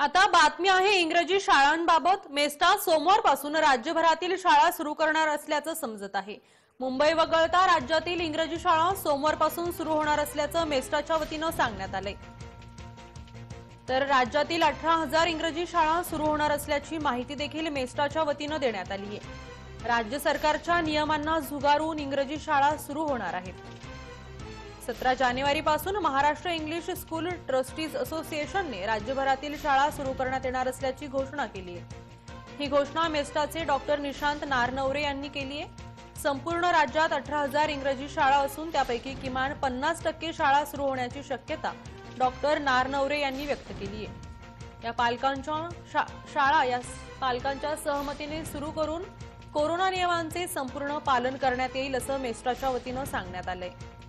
आता बातमी आहे इंग्रजी शाळांबाबत. मेस्टा सोमवारपासून राज्यभरातील शाळा सुरू करणार असल्याचं समजत आहे. मुंबई वगळता राज्यातील इंग्रजी शाळा सोमवारपासून सुरू होणार असल्याचं मेस्टाच्या वतीनं सांगण्यात आलंय. तर राज्यातील अठरा हजार इंग्रजी शाळा सुरू होणार असल्याची माहिती देखील मेस्टाच्या वतीनं देण्यात आली आहे राज्य सरकारच्या नियमांना झुगारून इंग्रजी शाळा सुरू होणार आहेत. सतरा जानेवारीपासून महाराष्ट्र इंग्लिश स्कूल ट्रस्टीज असोसिएशनने राज्यभरातील शाळा सुरू करण्यात येणार असल्याची घोषणा केली आहे. ही घोषणा मेस्टाचे डॉक्टर निशांत नारनवरे यांनी केली आहे. संपूर्ण राज्यात अठरा हजार इंग्रजी शाळा असून त्यापैकी किमान पन्नास टक्के शाळा सुरू होण्याची शक्यता डॉक्टर नारनवरे यांनी व्यक्त केली आहे. या पालकांच्या शा- शाळा या पालकांच्या सहमतीने सुरू करून कोरोना नियमांचे संपूर्ण पालन करण्यात येईल असं मेस्टाच्या वतीनं सांगण्यात आलंय.